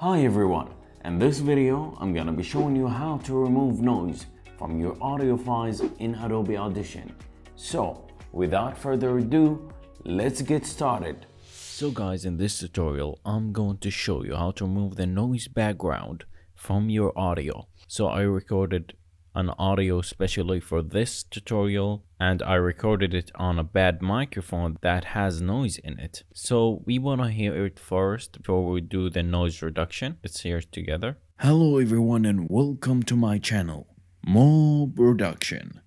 Hi everyone, in this video I'm gonna be showing you how to remove noise from your audio files in Adobe Audition. So without further ado, let's get started. So guys in this tutorial I'm going to show you how to remove the noise background from your audio. So I recorded an audio specially for this tutorial and I recorded it on a bad microphone that has noise in it. So we want to hear it first before we do the noise reduction. Let's hear it together. Hello everyone and welcome to my channel, Mo Production.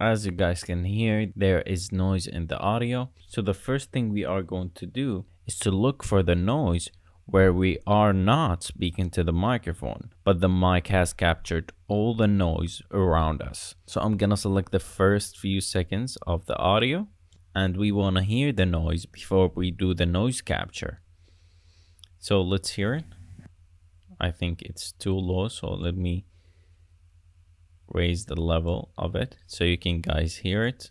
As you guys can hear, there is noise in the audio. So the first thing we are going to do is to look for the noise where we are not speaking to the microphone, but the mic has captured all the noise around us. So I'm gonna select the first few seconds of the audio and we wanna hear the noise before we do the noise capture. So let's hear it. I think it's too low, so let me raise the level of it so you can guys hear it.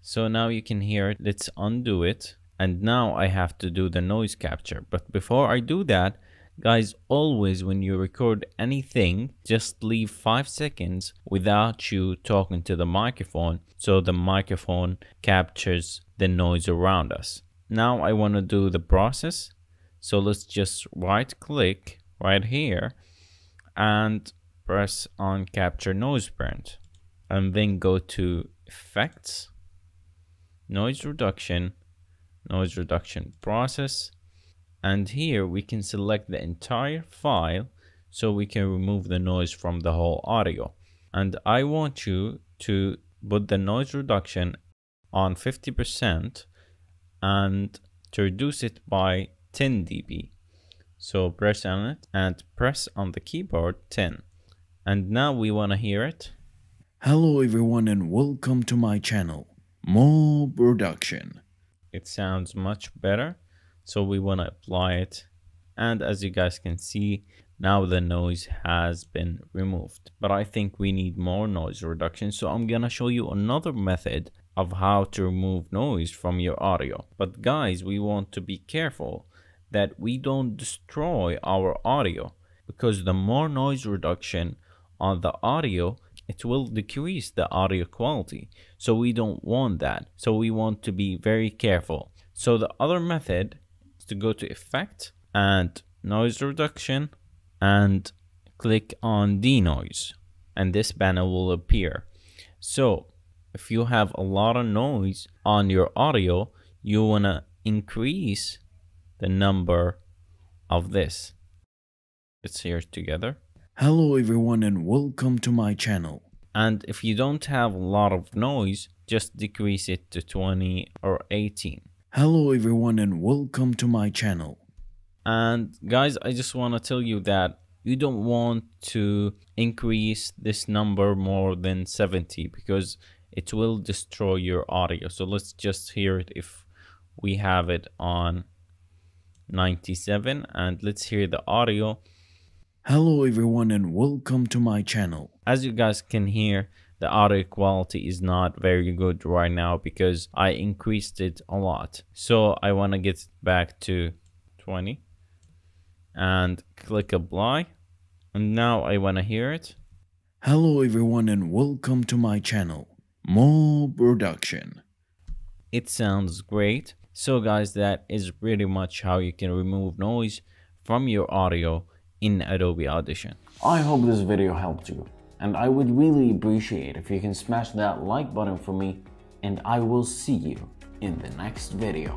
So now you can hear it. Let's undo it and now I have to do the noise capture. But before I do that, guys, always when you record anything, just leave five seconds without you talking to the microphone so the microphone captures the noise around us. Now I want to do the process. So let's just right click right here and press on capture noise print and then go to effects, noise reduction, noise reduction process. And here we can select the entire file so we can remove the noise from the whole audio. And I want you to put the noise reduction on 50% and to reduce it by 10 dB. So press on it and press on the keyboard 10. And now we want to hear it. Hello everyone and welcome to my channel, Mo Production it sounds much better. So we want to apply it. And as you guys can see now the noise has been removed. But i think we need more noise reduction. So i'm gonna show you another method of how to remove noise from your audio. But guys we want to be careful that we don't destroy our audio. Because the more noise reduction on the audio it will decrease the audio quality. So we don't want that. So we want to be very careful. So the other method is to go to effect and noise reduction and click on denoise and this banner will appear. So if you have a lot of noise on your audio, you want to increase the number of this. Let's hear together. Hello everyone and welcome to my channel. And if you don't have a lot of noise, just decrease it to 20 or 18. Hello everyone and welcome to my channel. And guys, I just want to tell you that you don't want to increase this number more than 70 because it will destroy your audio. So let's just hear it if we have it on 97 and let's hear the audio Hello everyone and welcome to my channel. As you guys can hear, the audio quality is not very good right now because I increased it a lot. So I want to get back to 20 and click apply. And now I want to hear it. Hello everyone and welcome to my channel, Mo Production. It sounds great. So guys, that is pretty much how you can remove noise from your audio in Adobe Audition. I hope this video helped you and I would really appreciate if you can smash that like button for me and I will see you in the next video.